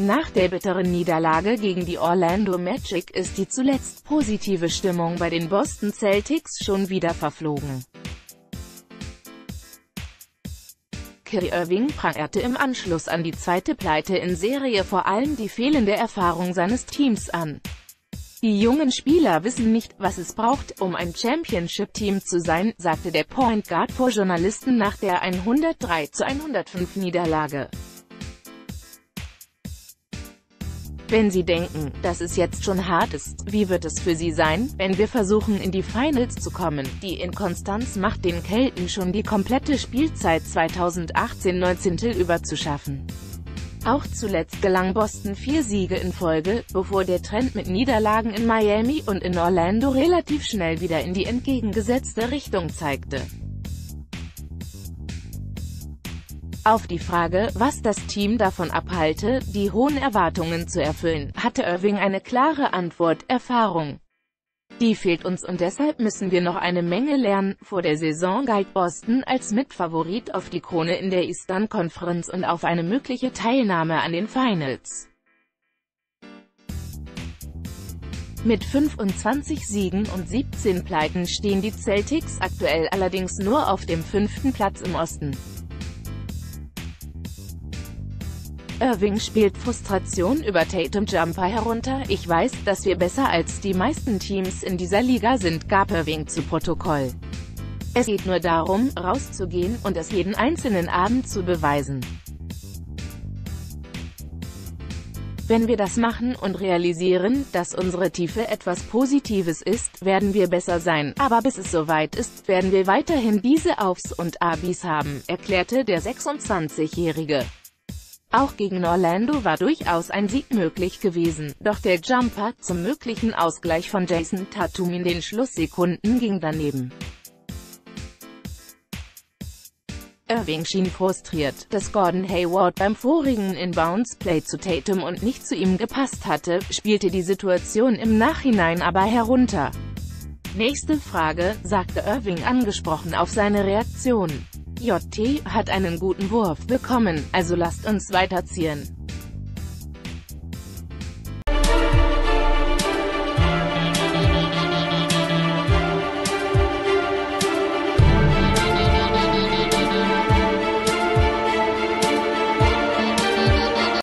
Nach der bitteren Niederlage gegen die Orlando Magic ist die zuletzt positive Stimmung bei den Boston Celtics schon wieder verflogen. Kyrie Irving prangerte im Anschluss an die zweite Pleite in Serie vor allem die fehlende Erfahrung seines Teams an. Die jungen Spieler wissen nicht, was es braucht, um ein Championship-Team zu sein, sagte der Point Guard vor Journalisten nach der 103 zu 105 Niederlage. Wenn Sie denken, dass es jetzt schon hart ist, wie wird es für Sie sein, wenn wir versuchen in die Finals zu kommen? Die Inkonstanz macht den Kelten schon die komplette Spielzeit 2018-19 über zu schaffen. Auch zuletzt gelang Boston vier Siege in Folge, bevor der Trend mit Niederlagen in Miami und in Orlando relativ schnell wieder in die entgegengesetzte Richtung zeigte. Auf die Frage, was das Team davon abhalte, die hohen Erwartungen zu erfüllen, hatte Irving eine klare Antwort, Erfahrung. Die fehlt uns und deshalb müssen wir noch eine Menge lernen. Vor der Saison galt Boston als Mitfavorit auf die Krone in der Eastern Conference und auf eine mögliche Teilnahme an den Finals. Mit 25 Siegen und 17 Pleiten stehen die Celtics aktuell allerdings nur auf dem fünften Platz im Osten. Irving spielt Frustration über Tatum Jumper herunter. Ich weiß, dass wir besser als die meisten Teams in dieser Liga sind, gab Irving zu Protokoll. Es geht nur darum, rauszugehen und es jeden einzelnen Abend zu beweisen. Wenn wir das machen und realisieren, dass unsere Tiefe etwas Positives ist, werden wir besser sein. Aber bis es soweit ist, werden wir weiterhin diese Aufs und Abis haben, erklärte der 26-Jährige. Auch gegen Orlando war durchaus ein Sieg möglich gewesen, doch der Jumper zum möglichen Ausgleich von Jason Tatum in den Schlusssekunden ging daneben. Irving schien frustriert, dass Gordon Hayward beim vorigen Inbounds-Play zu Tatum und nicht zu ihm gepasst hatte, spielte die Situation im Nachhinein aber herunter. Nächste Frage, sagte Irving angesprochen auf seine Reaktion. JT hat einen guten Wurf bekommen, also lasst uns weiterziehen.